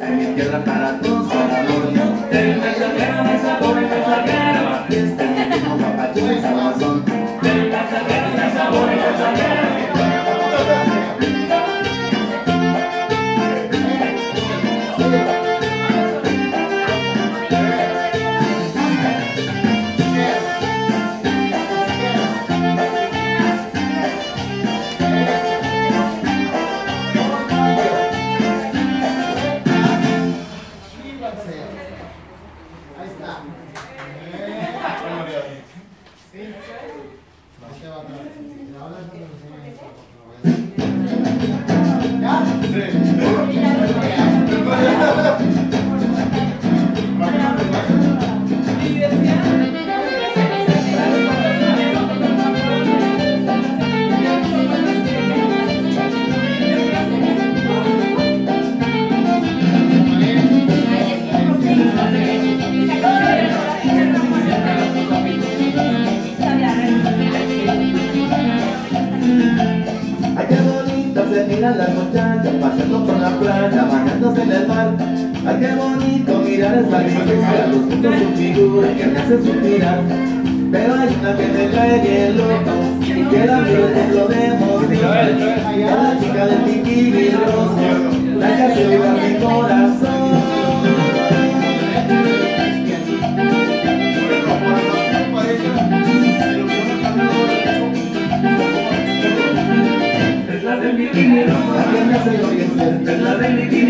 En mi tierra para todos, para adorno. El mensajero de sabor, el el ritmo, papacho y sabazón. El. ¿Ya? Ay, se miran las muchachas paseando por la playa, bañándose en el mar. Ay, qué bonito mirar esa princesa, los juntos su figura que me hace suspirar. Pero hay una que me cae loco, que la miro de emoción. Es la chica del bikini rojo,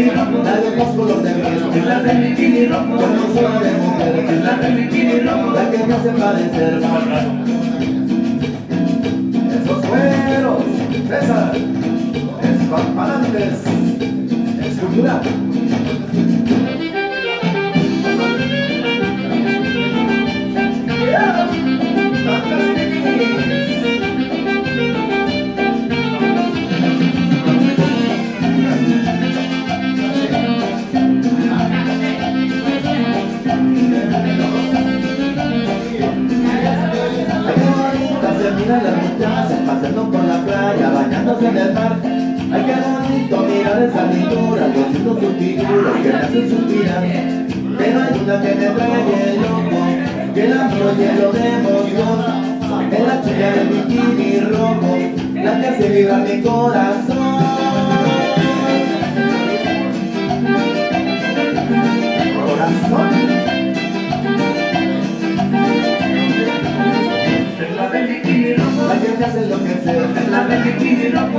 bikini rojo, ojos color de miel. Es la del bikini rojo, con hermosura de mujer. Es la del bikini rojo, la que me hace padecer. Esos cueros, esas, espampanantes, escultura. Ay, bonita se mira la muchacha paseando por la playa, bañándose en el mar. Ay, qué bonito mirar esa pintura, conociendo su figura que me hace suspirar. Pero hay una que me trae loco, que la miro lleno de emoción. Es la chica del bikini rojo, la que hace vibrar mi. Corazón.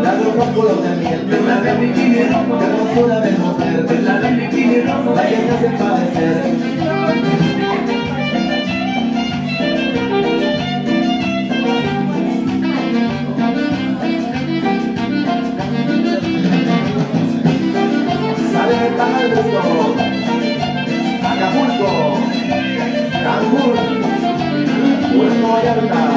la roja color de miel, perlas de bikini rojo, hermosura de mujer, perlas de bikini rojo, la que te hacen padecer. Acapulco, Cancún, Puerto Vallarta.